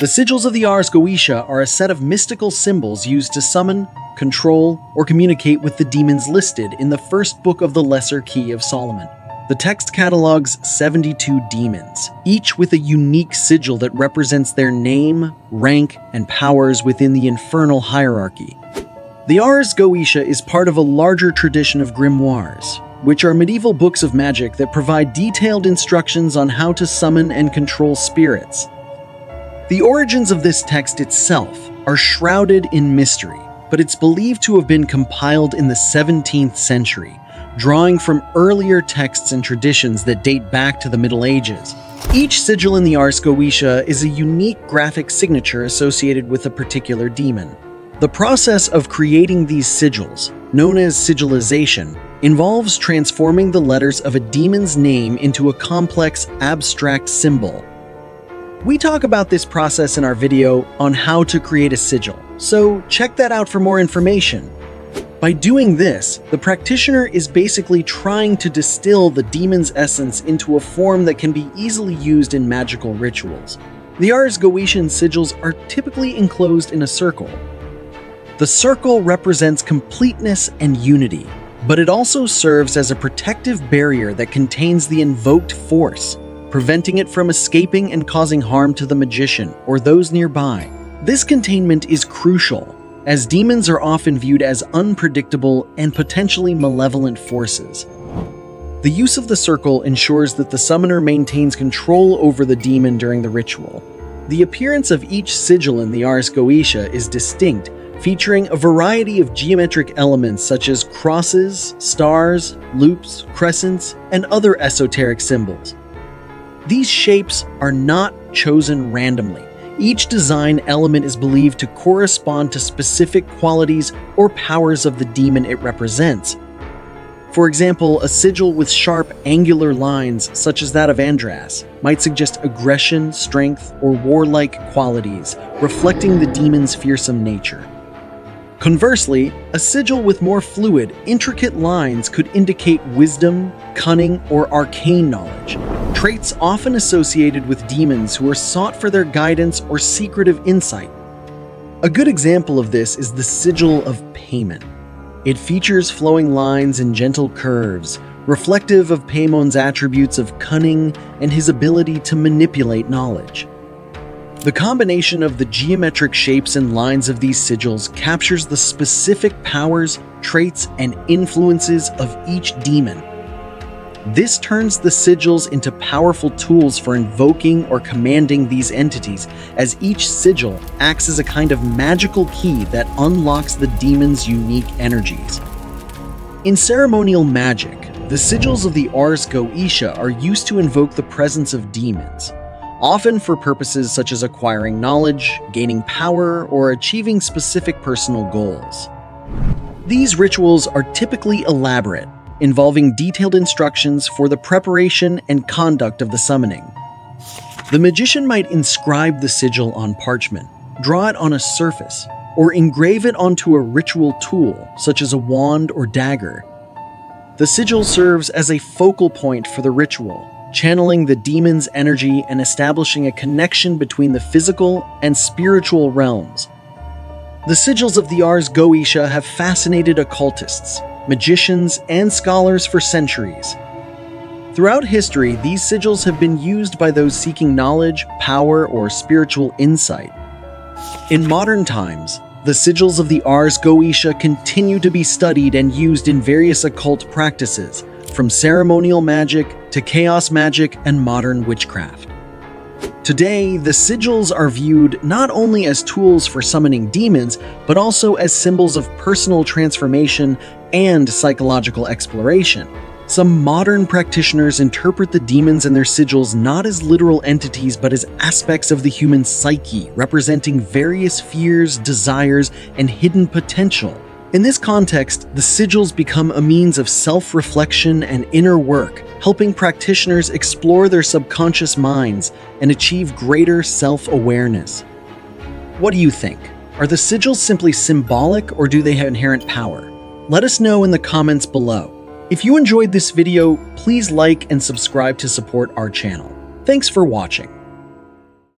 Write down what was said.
The sigils of the Ars Goetia are a set of mystical symbols used to summon, control, or communicate with the demons listed in the first book of the Lesser Key of Solomon. The text catalogs 72 demons, each with a unique sigil that represents their name, rank, and powers within the infernal hierarchy. The Ars Goetia is part of a larger tradition of grimoires, which are medieval books of magic that provide detailed instructions on how to summon and control spirits. The origins of this text itself are shrouded in mystery, but it's believed to have been compiled in the 17th century drawing from earlier texts and traditions that date back to the Middle Ages. Each sigil in the Ars Goetia is a unique graphic signature associated with a particular demon. The process of creating these sigils, known as sigilization, involves transforming the letters of a demon's name into a complex, abstract symbol. We talk about this process in our video on how to create a sigil, so check that out for more information. By doing this, the practitioner is basically trying to distill the demon's essence into a form that can be easily used in magical rituals. The Ars Goetian sigils are typically enclosed in a circle. The circle represents completeness and unity, but it also serves as a protective barrier that contains the invoked force, preventing it from escaping and causing harm to the magician or those nearby. This containment is crucial as demons are often viewed as unpredictable and potentially malevolent forces. The use of the circle ensures that the summoner maintains control over the demon during the ritual. The appearance of each sigil in the Ars Goetia is distinct, featuring a variety of geometric elements such as crosses, stars, loops, crescents, and other esoteric symbols. These shapes are not chosen randomly. Each design element is believed to correspond to specific qualities or powers of the demon it represents. For example, a sigil with sharp, angular lines, such as that of Andras, might suggest aggression, strength, or warlike qualities, reflecting the demon's fearsome nature. Conversely, a sigil with more fluid, intricate lines could indicate wisdom, cunning, or arcane knowledge, traits often associated with demons who are sought for their guidance or secretive insight. A good example of this is the Sigil of Paimon. It features flowing lines and gentle curves, reflective of Paimon's attributes of cunning and his ability to manipulate knowledge. The combination of the geometric shapes and lines of these sigils captures the specific powers, traits, and influences of each demon. This turns the sigils into powerful tools for invoking or commanding these entities, as each sigil acts as a kind of magical key that unlocks the demon's unique energies. In ceremonial magic, the sigils of the Ars Goetia are used to invoke the presence of demons often for purposes such as acquiring knowledge, gaining power, or achieving specific personal goals. These rituals are typically elaborate, involving detailed instructions for the preparation and conduct of the summoning. The magician might inscribe the sigil on parchment, draw it on a surface, or engrave it onto a ritual tool, such as a wand or dagger. The sigil serves as a focal point for the ritual, channeling the demon's energy and establishing a connection between the physical and spiritual realms. The sigils of the Ars Goetia have fascinated occultists, magicians, and scholars for centuries. Throughout history, these sigils have been used by those seeking knowledge, power, or spiritual insight. In modern times, the sigils of the Ars Goetia continue to be studied and used in various occult practices, from ceremonial magic to chaos magic and modern witchcraft. Today, the sigils are viewed not only as tools for summoning demons, but also as symbols of personal transformation and psychological exploration. Some modern practitioners interpret the demons and their sigils not as literal entities but as aspects of the human psyche, representing various fears, desires, and hidden potential. In this context, the sigils become a means of self reflection and inner work, helping practitioners explore their subconscious minds and achieve greater self awareness. What do you think? Are the sigils simply symbolic or do they have inherent power? Let us know in the comments below. If you enjoyed this video, please like and subscribe to support our channel. Thanks for watching.